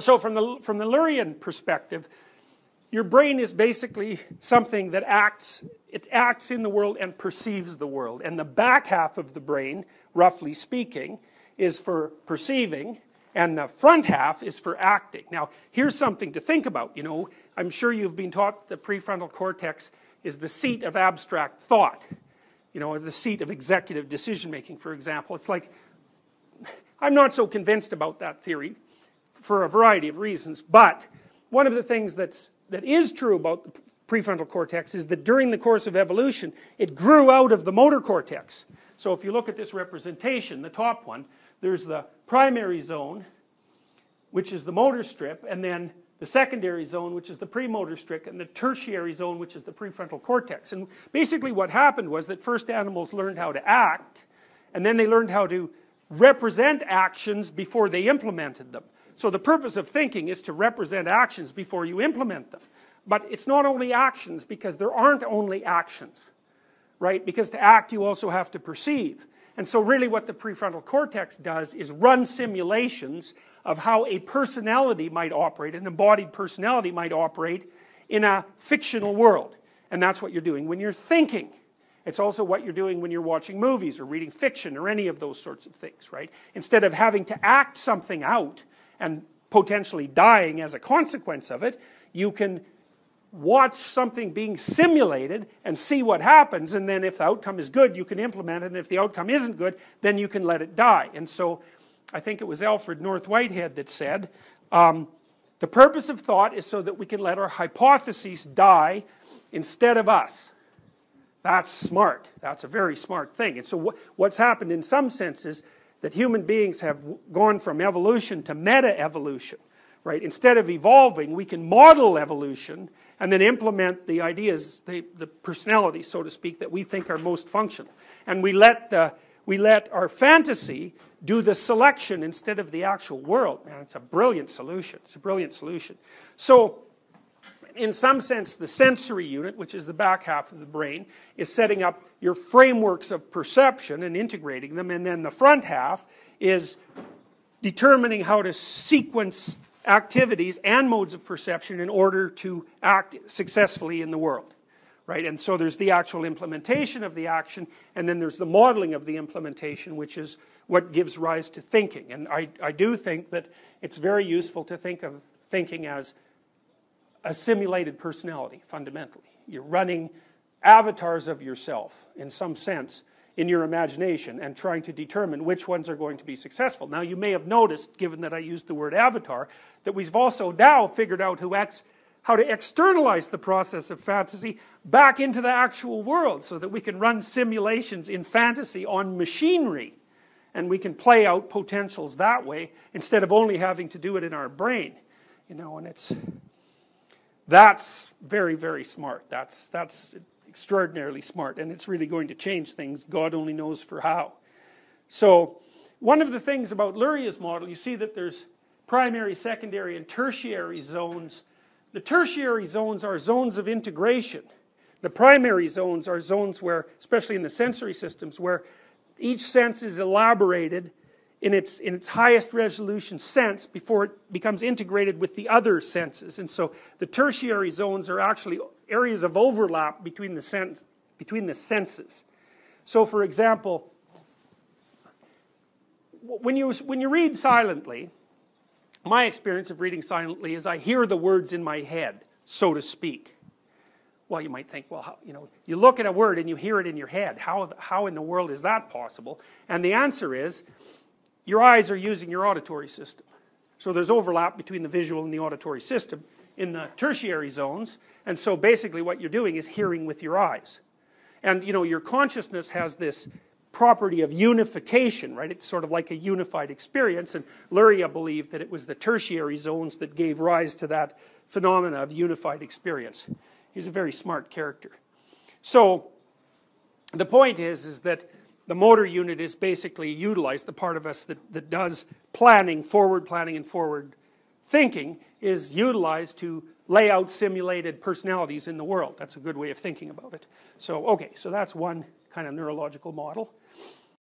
So from the, from the Lurian perspective, your brain is basically something that acts, it acts in the world and perceives the world. And the back half of the brain, roughly speaking, is for perceiving, and the front half is for acting. Now, here's something to think about. You know, I'm sure you've been taught the prefrontal cortex is the seat of abstract thought. You know, the seat of executive decision making, for example. It's like, I'm not so convinced about that theory for a variety of reasons, but one of the things that's, that is true about the prefrontal cortex is that during the course of evolution, it grew out of the motor cortex. So if you look at this representation, the top one, there's the primary zone, which is the motor strip, and then the secondary zone, which is the premotor strip, and the tertiary zone, which is the prefrontal cortex. And basically what happened was that first animals learned how to act, and then they learned how to represent actions before they implemented them. So the purpose of thinking is to represent actions before you implement them. But it's not only actions, because there aren't only actions, right? Because to act, you also have to perceive. And so really what the prefrontal cortex does is run simulations of how a personality might operate, an embodied personality might operate in a fictional world. And that's what you're doing when you're thinking. It's also what you're doing when you're watching movies or reading fiction or any of those sorts of things, right? Instead of having to act something out and potentially dying as a consequence of it, you can watch something being simulated and see what happens, and then if the outcome is good, you can implement it, and if the outcome isn't good, then you can let it die. And so I think it was Alfred North Whitehead that said, um, the purpose of thought is so that we can let our hypotheses die instead of us. That's smart. That's a very smart thing. And so what's happened in some senses that human beings have gone from evolution to meta-evolution, right? Instead of evolving, we can model evolution and then implement the ideas, the, the personality, so to speak, that we think are most functional. And we let, the, we let our fantasy do the selection instead of the actual world. Man, it's a brilliant solution. It's a brilliant solution. So, in some sense, the sensory unit, which is the back half of the brain, is setting up your frameworks of perception and integrating them, and then the front half is determining how to sequence activities and modes of perception in order to act successfully in the world. Right? And so there's the actual implementation of the action, and then there's the modeling of the implementation, which is what gives rise to thinking. And I, I do think that it's very useful to think of thinking as a simulated personality, fundamentally. You're running avatars of yourself, in some sense, in your imagination and trying to determine which ones are going to be successful. Now, you may have noticed, given that I used the word avatar, that we've also now figured out who how to externalize the process of fantasy back into the actual world so that we can run simulations in fantasy on machinery and we can play out potentials that way instead of only having to do it in our brain you know and it's that's very very smart that's that's extraordinarily smart, and it's really going to change things. God only knows for how. So, one of the things about Luria's model, you see that there's primary, secondary, and tertiary zones. The tertiary zones are zones of integration. The primary zones are zones where, especially in the sensory systems, where each sense is elaborated in its, in its highest resolution sense before it becomes integrated with the other senses. And so the tertiary zones are actually areas of overlap between the, sense, between the senses. So, for example, when you, when you read silently, my experience of reading silently is I hear the words in my head, so to speak. Well, you might think, well, how, you know, you look at a word and you hear it in your head. How, how in the world is that possible? And the answer is your eyes are using your auditory system. So there's overlap between the visual and the auditory system in the tertiary zones. And so basically what you're doing is hearing with your eyes. And you know, your consciousness has this property of unification, right? It's sort of like a unified experience. And Luria believed that it was the tertiary zones that gave rise to that phenomena of unified experience. He's a very smart character. So the point is, is that the motor unit is basically utilized, the part of us that, that does planning, forward planning and forward thinking is utilized to lay out simulated personalities in the world. That's a good way of thinking about it. So, okay, so that's one kind of neurological model.